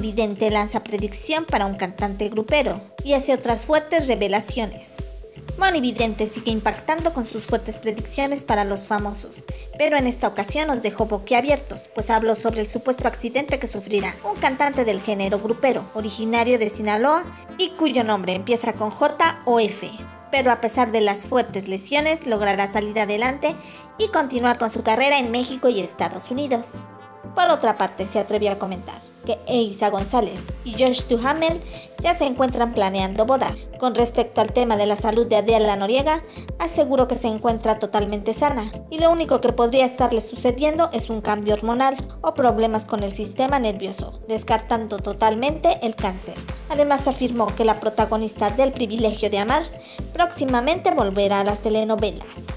Vidente lanza predicción para un cantante grupero y hace otras fuertes revelaciones. Vidente sigue impactando con sus fuertes predicciones para los famosos, pero en esta ocasión nos dejó boquiabiertos, pues habló sobre el supuesto accidente que sufrirá un cantante del género grupero, originario de Sinaloa y cuyo nombre empieza con J o F. Pero a pesar de las fuertes lesiones, logrará salir adelante y continuar con su carrera en México y Estados Unidos. Por otra parte, se atrevió a comentar que Eiza González y Josh Duhamel ya se encuentran planeando boda. Con respecto al tema de la salud de Adela Noriega, aseguró que se encuentra totalmente sana y lo único que podría estarle sucediendo es un cambio hormonal o problemas con el sistema nervioso, descartando totalmente el cáncer. Además afirmó que la protagonista del privilegio de amar próximamente volverá a las telenovelas.